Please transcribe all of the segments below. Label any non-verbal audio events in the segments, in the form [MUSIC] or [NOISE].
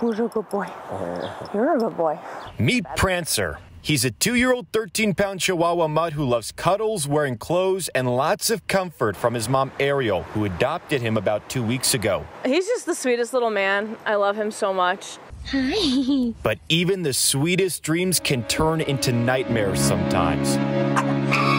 Who's a good boy? Oh. You're a good boy. Meet Prancer. He's a two year old, 13 pound Chihuahua mutt who loves cuddles, wearing clothes, and lots of comfort from his mom, Ariel, who adopted him about two weeks ago. He's just the sweetest little man. I love him so much. Hi. But even the sweetest dreams can turn into nightmares sometimes. [LAUGHS]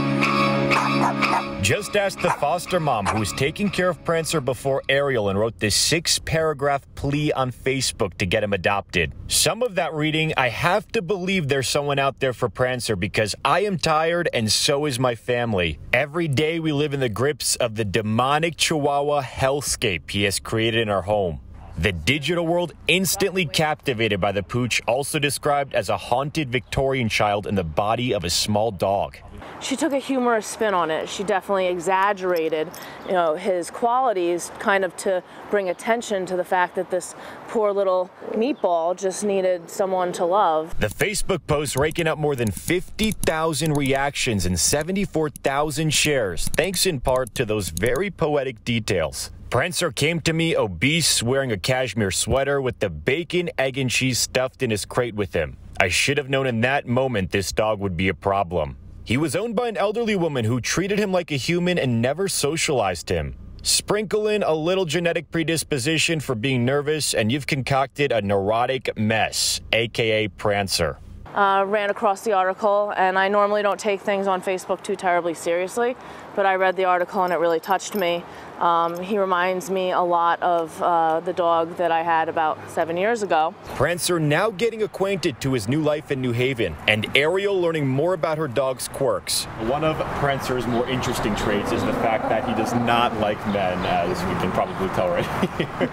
Just ask the foster mom who was taking care of Prancer before Ariel and wrote this six paragraph plea on Facebook to get him adopted. Some of that reading, I have to believe there's someone out there for Prancer because I am tired and so is my family. Every day we live in the grips of the demonic Chihuahua hellscape he has created in our home. The digital world instantly captivated by the pooch, also described as a haunted Victorian child in the body of a small dog. She took a humorous spin on it. She definitely exaggerated, you know, his qualities kind of to bring attention to the fact that this poor little meatball just needed someone to love. The Facebook post raking up more than 50,000 reactions and 74,000 shares, thanks in part to those very poetic details. Prancer came to me obese, wearing a cashmere sweater with the bacon, egg, and cheese stuffed in his crate with him. I should have known in that moment this dog would be a problem. He was owned by an elderly woman who treated him like a human and never socialized him. Sprinkle in a little genetic predisposition for being nervous, and you've concocted a neurotic mess, aka Prancer. Uh, ran across the article, and I normally don't take things on Facebook too terribly seriously, but I read the article and it really touched me. Um, he reminds me a lot of uh, the dog that I had about seven years ago. Prancer now getting acquainted to his new life in New Haven, and Ariel learning more about her dog's quirks. One of Prancer's more interesting traits is the fact that he does not like men, as we can probably tell right [LAUGHS] here.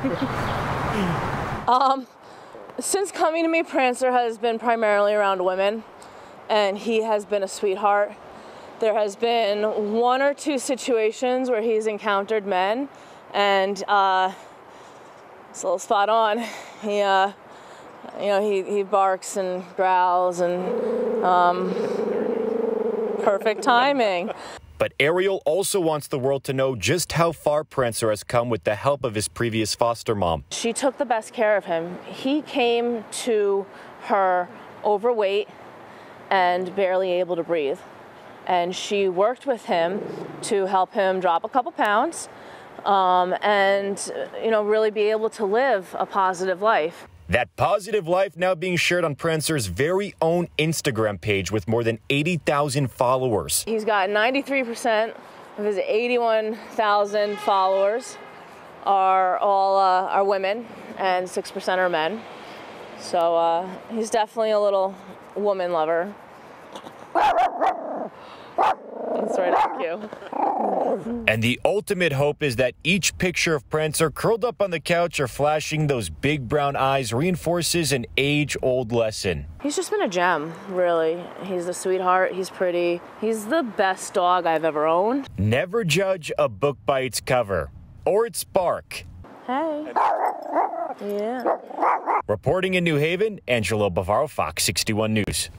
um, since coming to me, Prancer has been primarily around women, and he has been a sweetheart. There has been one or two situations where he's encountered men, and uh, it's a little spot on. He, uh, you know, he, he barks and growls, and um, perfect timing. But Ariel also wants the world to know just how far Prancer has come with the help of his previous foster mom. She took the best care of him. He came to her overweight and barely able to breathe. And she worked with him to help him drop a couple pounds um, and, you know, really be able to live a positive life. That positive life now being shared on Prancer's very own Instagram page with more than 80,000 followers. He's got 93% of his 81,000 followers are all uh, are women and 6% are men. So uh, he's definitely a little woman lover. That's right up you. And the ultimate hope is that each picture of Prancer curled up on the couch or flashing those big brown eyes reinforces an age old lesson. He's just been a gem, really. He's a sweetheart, he's pretty. He's the best dog I've ever owned. Never judge a book by its cover or its bark. Hey. Yeah. Reporting in New Haven, Angelo Bavaro, Fox 61 News.